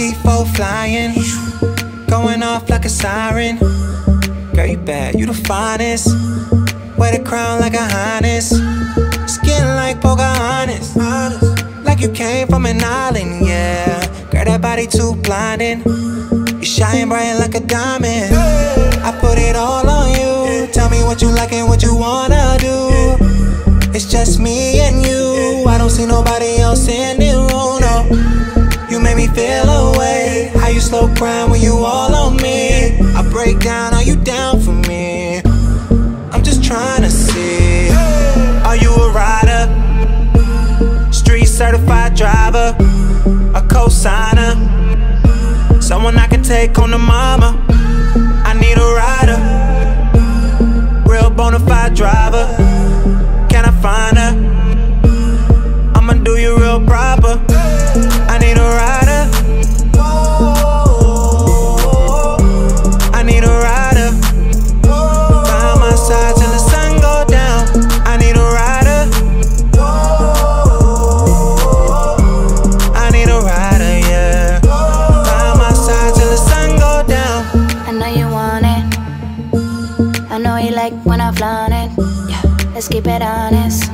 G4 flying, going off like a siren. Girl, you bad, you the finest. Wear the crown like a highness. Skin like Pocahontas. Like you came from an island, yeah. Girl, that body too blinding. You shine bright like a diamond. I put it all on you. Tell me what you like and what you wanna do. It's just me and you. I don't see nobody crying when you all on me? I break down, are you down for me? I'm just trying to see. Are you a rider? Street certified driver? A co-signer? Someone I can take on the mama? I need a rider. Real bona fide driver. Can I find her? I'ma do you real proper. Yeah, let's keep it honest.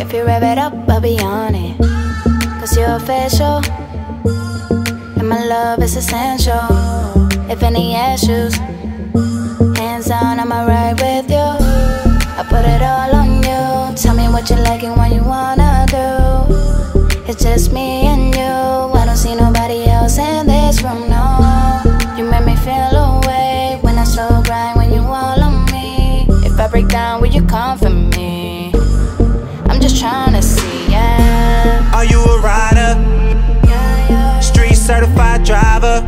If you rev it up, I'll be on it. Cause you're official. And my love is essential. If any issues, hands down, I'ma ride with you. I put it all on you. Tell me what you like and what you wanna do. It's just me come for me? I'm just trying to see, yeah. Are you a rider? yeah, yeah. Street certified driver?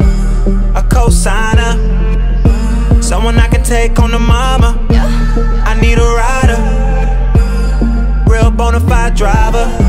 A co-signer? Someone I can take on the mama? yeah. I need a rider. Real bona fide driver.